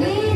me.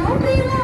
No,